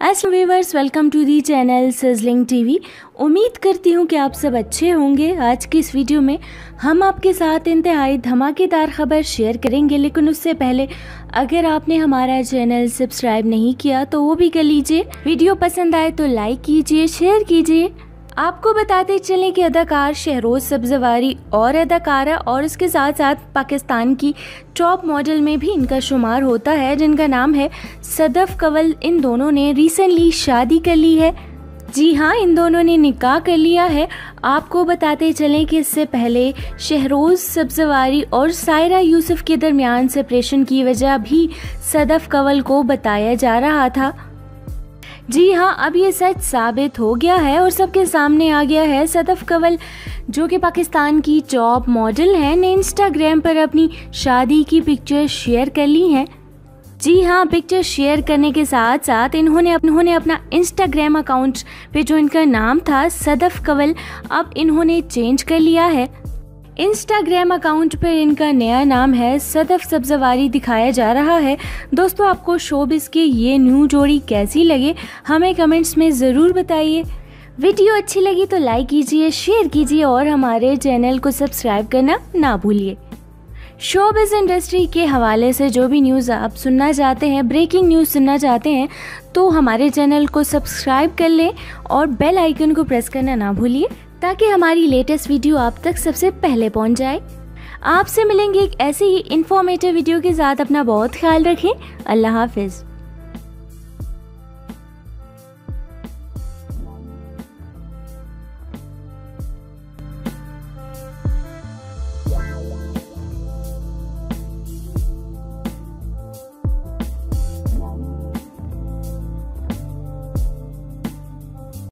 S viewers welcome to the channel सजलिंग TV उम्मीद करती हूँ कि आप सब अच्छे होंगे। आज की इस वीडियो में हम आपके साथ इंतहाई धमाकेदार खबर शेयर करेंगे। लेकिन उससे पहले, अगर आपने हमारा चैनल सब्सक्राइब नहीं किया तो वो भी कर लीजिए। वीडियो पसंद आए तो लाइक कीजिए शेयर कीजिए। आपको बताते चलें कि अदाकार शहरोज सब्जवारी और अदाकारा और इसके साथ साथ पाकिस्तान की टॉप मॉडल में भी इनका शुमार होता है, जिनका नाम है सदफ कंवल। इन दोनों ने रिसेंटली शादी कर ली है। जी हाँ इन दोनों ने निकाह कर लिया है। आपको बताते चलें कि इससे पहले शहरोज सब्जवारी और सायरा यूसुफ के दरमियान सेपरेशन की वजह भी सदफ कंवल को बताया जा रहा था। जी हाँ अब ये सच साबित हो गया है और सबके सामने आ गया है सदफ कंवल, जो कि पाकिस्तान की टॉप मॉडल हैं। ने इंस्टाग्राम पर अपनी शादी की पिक्चर शेयर कर ली हैं। जी हाँ पिक्चर शेयर करने के साथ साथ इन्होंने उन्होंने अपना इंस्टाग्राम अकाउंट पे जो इनका नाम था सदफ कंवल, अब इन्होंने चेंज कर लिया है। इंस्टाग्राम अकाउंट पर इनका नया नाम है सदफ सब्जवारी दिखाया जा रहा है। दोस्तों, आपको शोबिस की ये न्यू जोड़ी कैसी लगे, हमें कमेंट्स में ज़रूर बताइए। वीडियो अच्छी लगी तो लाइक कीजिए शेयर कीजिए और हमारे चैनल को सब्सक्राइब करना ना भूलिए। शोबिस इंडस्ट्री के हवाले से जो भी न्यूज़ आप सुनना चाहते हैं ब्रेकिंग न्यूज़ सुनना चाहते हैं तो हमारे चैनल को सब्सक्राइब कर लें और बेल आइकन को प्रेस करना ना भूलिए। ताकि हमारी लेटेस्ट वीडियो आप तक सबसे पहले पहुँच जाए। आपसे मिलेंगे एक ऐसे ही इन्फॉर्मेटिव वीडियो के साथ अपना बहुत ख्याल रखें। अल्लाह हाफिज़।